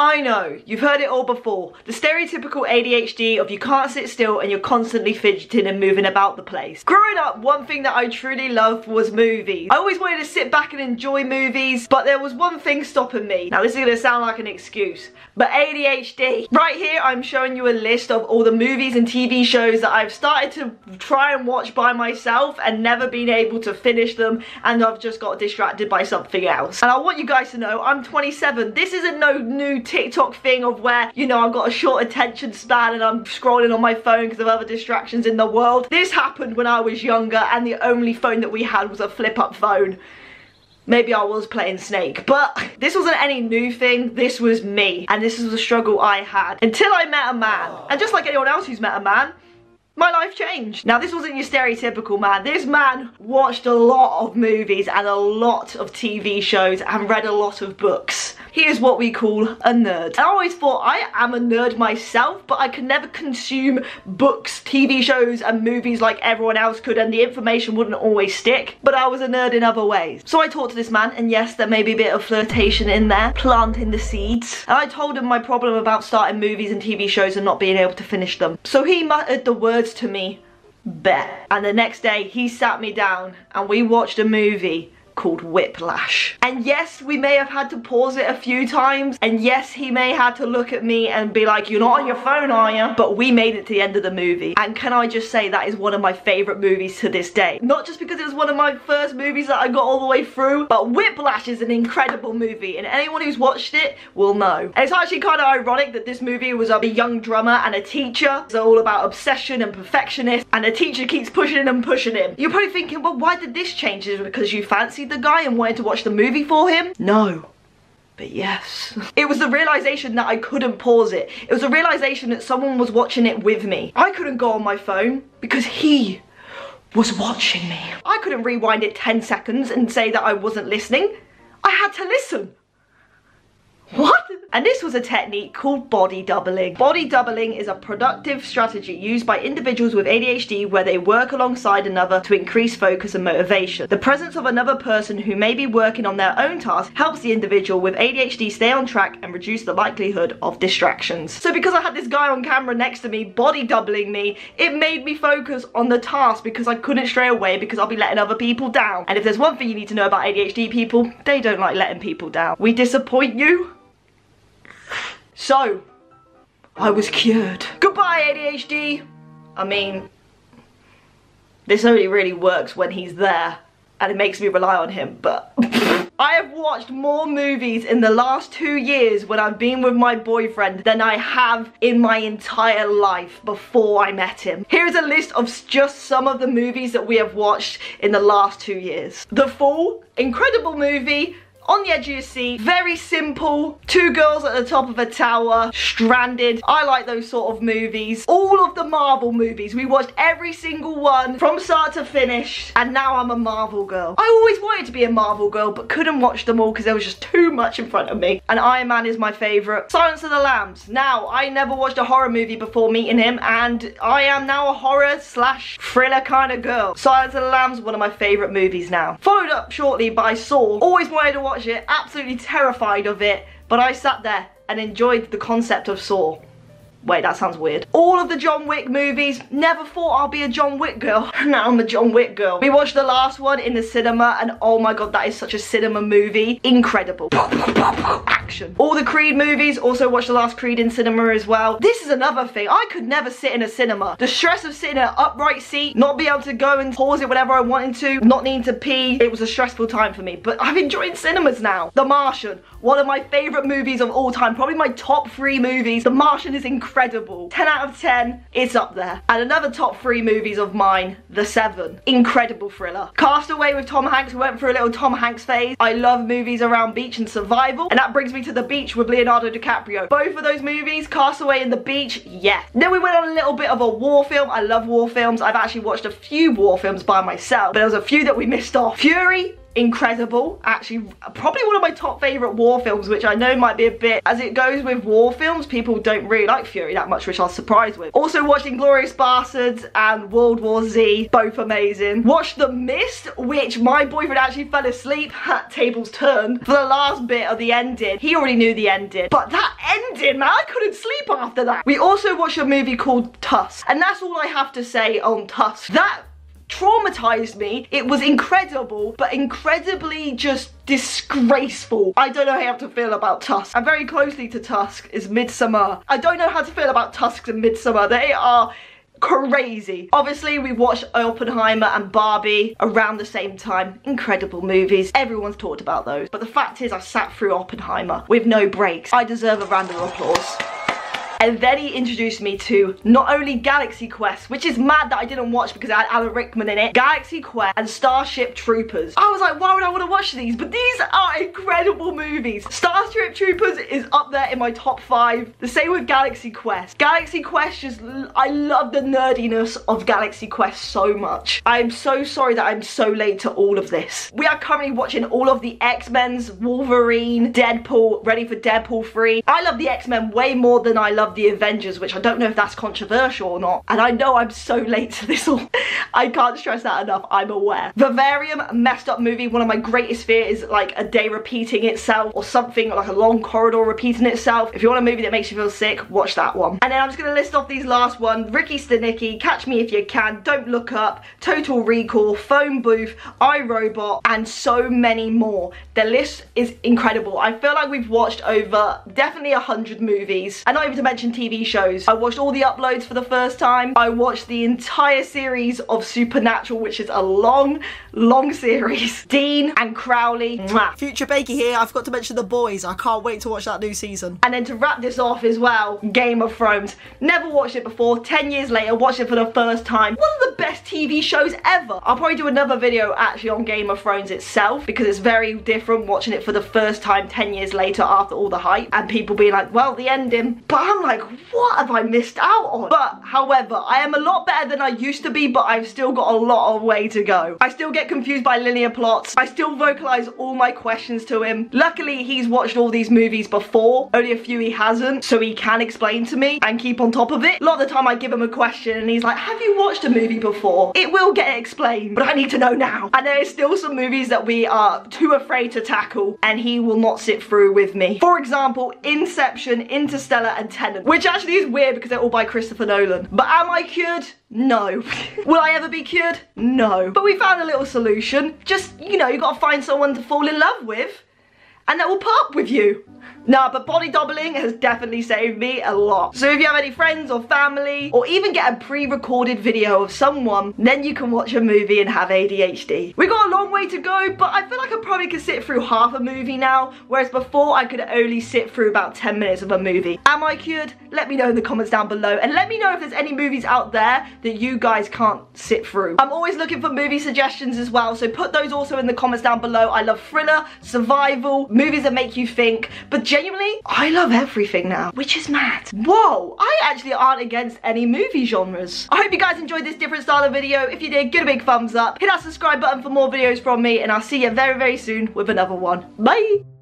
I know, you've heard it all before. The stereotypical ADHD of you can't sit still and you're constantly fidgeting and moving about the place. Growing up, one thing that I truly loved was movies. I always wanted to sit back and enjoy movies, but there was one thing stopping me. Now this is gonna sound like an excuse, but ADHD. Right here, I'm showing you a list of all the movies and TV shows that I've started to try and watch by myself and never been able to finish them and I've just got distracted by something else. And I want you guys to know, I'm 27. This isn't no new TikTok thing of where, you know, I've got a short attention span and I'm scrolling on my phone because of other distractions in the world. This happened when I was younger and the only phone that we had was a flip up phone. Maybe I was playing Snake, but this wasn't any new thing. This was me, and this was a struggle I had until I met a man. And just like anyone else who's met a man, my life changed. Now this wasn't your stereotypical man. This man watched a lot of movies and a lot of TV shows and read a lot of books. He is what we call a nerd. I always thought I am a nerd myself, but I could never consume books, TV shows and movies like everyone else could and the information wouldn't always stick. But I was a nerd in other ways. So I talked to this man and yes, there may be a bit of flirtation in there, planting the seeds. And I told him my problem about starting movies and TV shows and not being able to finish them. So he muttered the words to me, bet. And the next day he sat me down and we watched a movie called Whiplash. And yes, we may have had to pause it a few times. And yes, he may have had to look at me and be like, you're not on your phone, are you? But we made it to the end of the movie. And can I just say that is one of my favorite movies to this day. Not just because it was one of my first movies that I got all the way through, but Whiplash is an incredible movie. And anyone who's watched it will know. And it's actually kind of ironic that this movie was of a young drummer and a teacher. It's all about obsession and perfectionist. And the teacher keeps pushing and pushing him. You're probably thinking, well, why did this change? Is because you fancied the guy and wanted to watch the movie for him? No. But yes. It was the realization that I couldn't pause it. It was a realization that someone was watching it with me. I couldn't go on my phone because he was watching me. I couldn't rewind it 10 seconds and say that I wasn't listening. I had to listen. What? And this was a technique called body doubling. Body doubling is a productive strategy used by individuals with ADHD where they work alongside another to increase focus and motivation. The presence of another person who may be working on their own task helps the individual with ADHD stay on track and reduce the likelihood of distractions. So because I had this guy on camera next to me body doubling me, it made me focus on the task because I couldn't stray away because I'll be letting other people down. And if there's one thing you need to know about ADHD people, they don't like letting people down. We disappoint you, so, I was cured. Goodbye, ADHD. I mean, this only really works when he's there and it makes me rely on him, but I have watched more movies in the last two years when I've been with my boyfriend than I have in my entire life before I met him. Here's a list of just some of the movies that we have watched in the last two years. The Fall, incredible movie, on the edge of your seat, very simple, two girls at the top of a tower, stranded. I like those sort of movies. All of the Marvel movies, we watched every single one from start to finish, and now I'm a Marvel girl. I always wanted to be a Marvel girl, but couldn't watch them all because there was just too much in front of me. And Iron Man is my favourite. Silence of the Lambs. Now, I never watched a horror movie before meeting him, and I am now a horror slash thriller kind of girl. Silence of the Lambs, one of my favourite movies now. Followed up shortly by Saw. Always wanted to watch it, absolutely terrified of it, but I sat there and enjoyed the concept of Saw. Wait, that sounds weird. All of the John Wick movies, never thought I'll be a John Wick girl. now I'm a John Wick girl. We watched the last one in the cinema and oh my god, that is such a cinema movie. Incredible. Action. All the Creed movies, also watched the last Creed in cinema as well. This is another thing, I could never sit in a cinema. The stress of sitting in an upright seat, not be able to go and pause it whenever I wanted to, not needing to pee, it was a stressful time for me. But I've enjoyed cinemas now. The Martian, one of my favourite movies of all time, probably my top three movies. The Martian is incredible. 10 out of 10, it's up there. And another top three movies of mine, The Seven. Incredible thriller. Castaway with Tom Hanks, we went through a little Tom Hanks phase. I love movies around beach and survival. And that brings me to The Beach with Leonardo DiCaprio. Both of those movies, Castaway and The Beach, yes. Then we went on a little bit of a war film. I love war films. I've actually watched a few war films by myself, but there was a few that we missed off. Fury, incredible. Actually, probably one of my top favourite war films, which I know might be a bit, as it goes with war films, people don't really like Fury that much, which I was surprised with. Also watching Glorious Bastards and World War Z, both amazing. Watched The Mist, which my boyfriend actually fell asleep at tables turned for the last bit of the ending. He already knew the ending, but that ending, man, I couldn't sleep after that. We also watched a movie called Tusk, and that's all I have to say on Tusk. That traumatized me. It was incredible, but incredibly just disgraceful. I don't know how to feel about Tusk. And very closely to Tusk is Midsommar. I don't know how to feel about Tusk and Midsommar. They are crazy. Obviously, we watched Oppenheimer and Barbie around the same time. Incredible movies. Everyone's talked about those. But the fact is, I sat through Oppenheimer with no breaks. I deserve a round of applause. And then he introduced me to not only Galaxy Quest, which is mad that I didn't watch because it had Alan Rickman in it, Galaxy Quest and Starship Troopers. I was like, why would I want to watch these? But these are incredible movies. Starship Troopers is up there in my top five. The same with Galaxy Quest. Galaxy Quest just, I love the nerdiness of Galaxy Quest so much. I'm so sorry that I'm so late to all of this. We are currently watching all of the X-Men's, Wolverine, Deadpool, ready for Deadpool 3. I love the X-Men way more than I love love the Avengers, which I don't know if that's controversial or not. And I know I'm so late to this all. I can't stress that enough, I'm aware. Vivarium, messed up movie. One of my greatest fears is like a day repeating itself or something like a long corridor repeating itself. If you want a movie that makes you feel sick, watch that one. And then I'm just gonna list off these last ones. Ricky Stanicky, Catch Me If You Can, Don't Look Up, Total Recall, Phone Booth, iRobot, and so many more. The list is incredible. I feel like we've watched over definitely a hundred movies. And not even to mention TV shows. I watched all the uploads for the first time. I watched the entire series of Supernatural, which is a long, long series. Dean and Crowley. Mwah. Future Bakey here. I forgot to mention The Boys. I can't wait to watch that new season. And then to wrap this off as well, Game of Thrones. Never watched it before. 10 years later, watched it for the first time. One of the best TV shows ever. I'll probably do another video actually on Game of Thrones itself because it's very different watching it for the first time 10 years later after all the hype and people being like, well, the ending. But I'm like, what have I missed out on? But however, I am a lot better than I used to be, but I've still got a lot of way to go. I still get confused by linear plots. I still vocalize all my questions to him. Luckily, he's watched all these movies before. Only a few he hasn't, so he can explain to me and keep on top of it. A lot of the time I give him a question and he's like, have you watched a movie before? It will get explained, but I need to know now. And there is still some movies that we are too afraid to tackle and he will not sit through with me. For example, Inception, Interstellar, and Tenet, which actually is weird because they're all by Christopher Nolan. But am I cured? No. Will I ever be cured? No. But we found a little solution. Just, you know, you gotta find someone to fall in love with and that will up with you. Nah, but body doubling has definitely saved me a lot. So if you have any friends or family, or even get a pre-recorded video of someone, then you can watch a movie and have ADHD. We got a long way to go, but I feel like I probably could sit through half a movie now, whereas before I could only sit through about 10 minutes of a movie. Am I cured? Let me know in the comments down below, and let me know if there's any movies out there that you guys can't sit through. I'm always looking for movie suggestions as well, so put those also in the comments down below. I love thriller, survival, movies that make you think, but genuinely, I love everything now, which is mad. Whoa, I actually aren't against any movie genres. I hope you guys enjoyed this different style of video. If you did, give a big thumbs up. Hit that subscribe button for more videos from me, and I'll see you very, very soon with another one. Bye!